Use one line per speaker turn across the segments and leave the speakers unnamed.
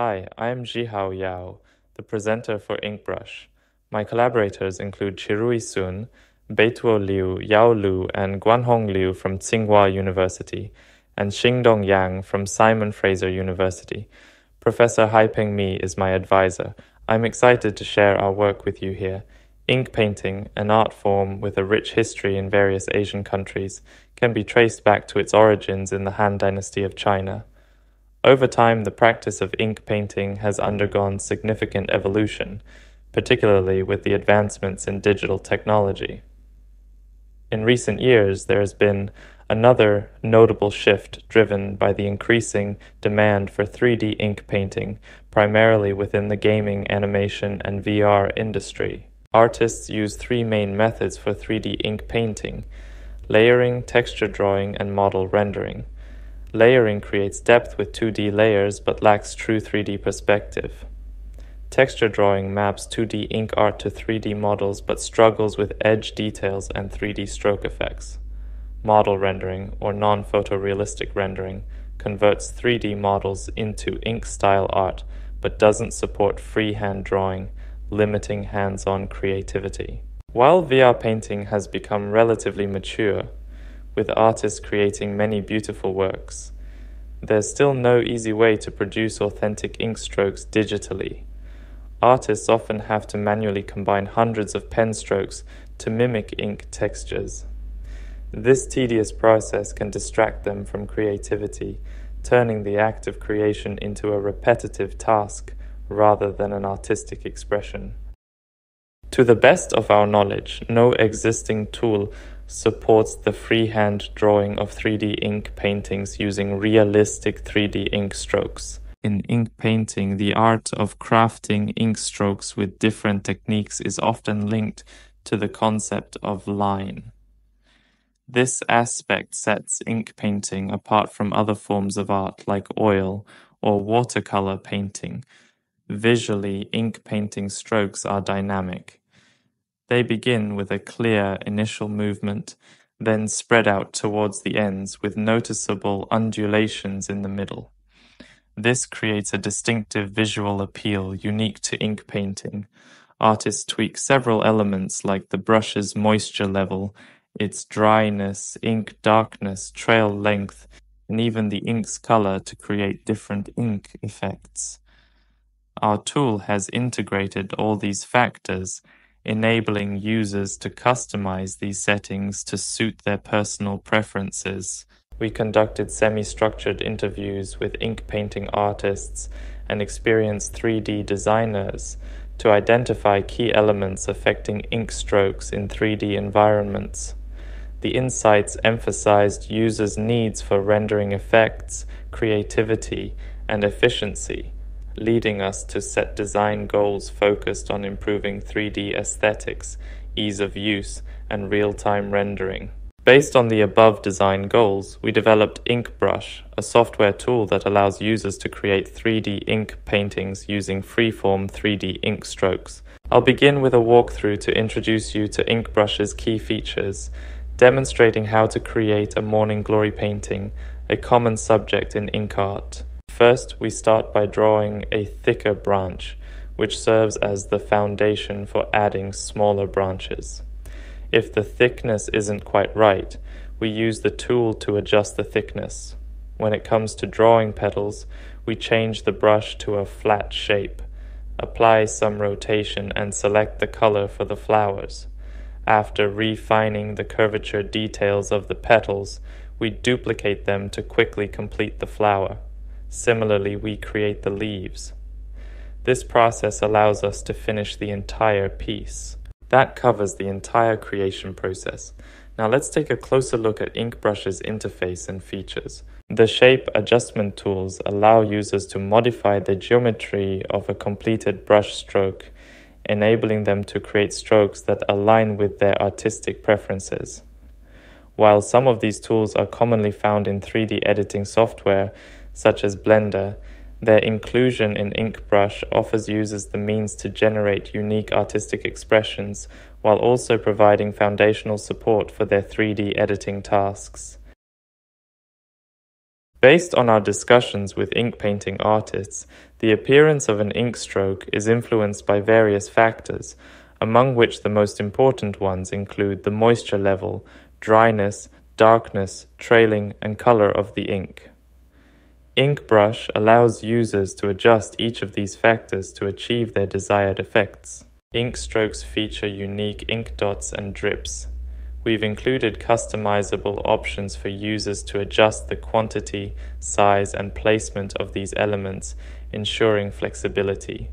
Hi, I am Zhihao Yao, the presenter for InkBrush. My collaborators include Qirui Sun, Beituo Liu, Yao Lu, and Guanhong Liu from Tsinghua University, and Xingdong Yang from Simon Fraser University. Professor Haipeng Mi is my advisor. I'm excited to share our work with you here. Ink painting, an art form with a rich history in various Asian countries, can be traced back to its origins in the Han Dynasty of China. Over time, the practice of ink painting has undergone significant evolution, particularly with the advancements in digital technology. In recent years, there has been another notable shift driven by the increasing demand for 3D ink painting, primarily within the gaming, animation, and VR industry. Artists use three main methods for 3D ink painting layering, texture drawing, and model rendering. Layering creates depth with 2D layers but lacks true 3D perspective. Texture drawing maps 2D ink art to 3D models but struggles with edge details and 3D stroke effects. Model rendering, or non-photorealistic rendering, converts 3D models into ink-style art but doesn't support freehand drawing, limiting hands-on creativity. While VR painting has become relatively mature, with artists creating many beautiful works. There's still no easy way to produce authentic ink strokes digitally. Artists often have to manually combine hundreds of pen strokes to mimic ink textures. This tedious process can distract them from creativity, turning the act of creation into a repetitive task rather than an artistic expression. To the best of our knowledge, no existing tool supports the freehand drawing of 3D ink paintings using realistic 3D ink strokes. In ink painting, the art of crafting ink strokes with different techniques is often linked to the concept of line. This aspect sets ink painting apart from other forms of art like oil or watercolor painting. Visually, ink painting strokes are dynamic. They begin with a clear initial movement, then spread out towards the ends with noticeable undulations in the middle. This creates a distinctive visual appeal unique to ink painting. Artists tweak several elements like the brush's moisture level, its dryness, ink darkness, trail length, and even the ink's color to create different ink effects. Our tool has integrated all these factors enabling users to customize these settings to suit their personal preferences. We conducted semi-structured interviews with ink painting artists and experienced 3D designers to identify key elements affecting ink strokes in 3D environments. The insights emphasized users' needs for rendering effects, creativity, and efficiency leading us to set design goals focused on improving 3D aesthetics, ease of use, and real-time rendering. Based on the above design goals, we developed InkBrush, a software tool that allows users to create 3D ink paintings using freeform 3D ink strokes. I'll begin with a walkthrough to introduce you to InkBrush's key features, demonstrating how to create a morning glory painting, a common subject in ink art. First, we start by drawing a thicker branch, which serves as the foundation for adding smaller branches. If the thickness isn't quite right, we use the tool to adjust the thickness. When it comes to drawing petals, we change the brush to a flat shape, apply some rotation and select the color for the flowers. After refining the curvature details of the petals, we duplicate them to quickly complete the flower. Similarly, we create the leaves. This process allows us to finish the entire piece. That covers the entire creation process. Now let's take a closer look at InkBrush's interface and features. The shape adjustment tools allow users to modify the geometry of a completed brush stroke, enabling them to create strokes that align with their artistic preferences. While some of these tools are commonly found in 3D editing software, such as Blender, their inclusion in InkBrush offers users the means to generate unique artistic expressions while also providing foundational support for their 3D editing tasks. Based on our discussions with ink painting artists, the appearance of an ink stroke is influenced by various factors, among which the most important ones include the moisture level, dryness, darkness, trailing, and color of the ink. InkBrush allows users to adjust each of these factors to achieve their desired effects. Ink strokes feature unique ink dots and drips. We've included customizable options for users to adjust the quantity, size, and placement of these elements, ensuring flexibility.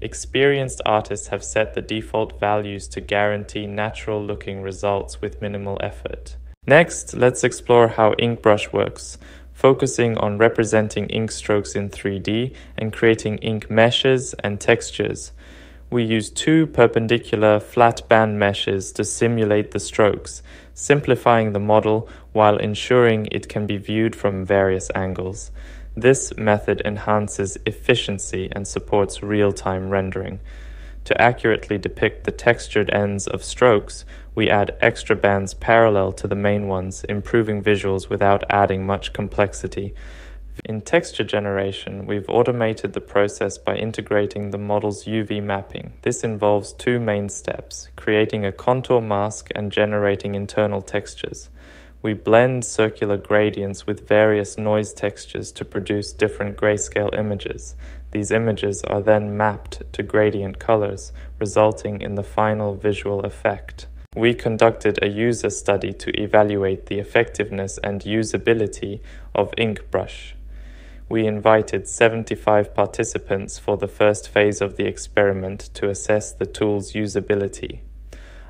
Experienced artists have set the default values to guarantee natural looking results with minimal effort. Next, let's explore how InkBrush works, focusing on representing ink strokes in 3D and creating ink meshes and textures. We use two perpendicular flat band meshes to simulate the strokes, simplifying the model while ensuring it can be viewed from various angles. This method enhances efficiency and supports real-time rendering. To accurately depict the textured ends of strokes, we add extra bands parallel to the main ones, improving visuals without adding much complexity. In texture generation, we've automated the process by integrating the model's UV mapping. This involves two main steps, creating a contour mask and generating internal textures. We blend circular gradients with various noise textures to produce different grayscale images. These images are then mapped to gradient colors, resulting in the final visual effect. We conducted a user study to evaluate the effectiveness and usability of InkBrush. We invited 75 participants for the first phase of the experiment to assess the tool's usability.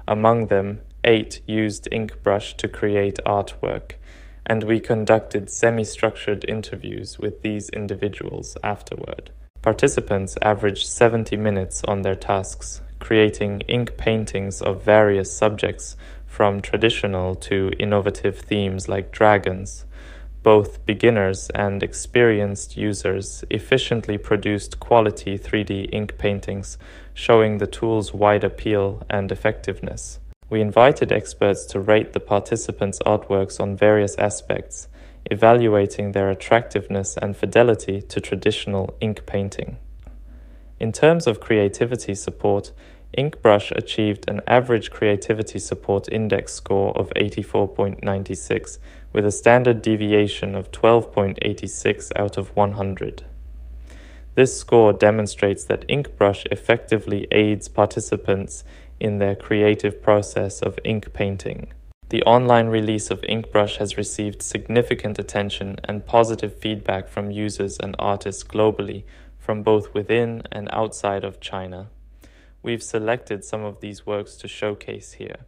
Among them, Eight used InkBrush to create artwork, and we conducted semi-structured interviews with these individuals afterward. Participants averaged 70 minutes on their tasks, creating ink paintings of various subjects from traditional to innovative themes like dragons. Both beginners and experienced users efficiently produced quality 3D ink paintings, showing the tool's wide appeal and effectiveness. We invited experts to rate the participants' artworks on various aspects, evaluating their attractiveness and fidelity to traditional ink painting. In terms of creativity support, InkBrush achieved an average creativity support index score of 84.96 with a standard deviation of 12.86 out of 100. This score demonstrates that InkBrush effectively aids participants in their creative process of ink painting. The online release of InkBrush has received significant attention and positive feedback from users and artists globally, from both within and outside of China. We've selected some of these works to showcase here.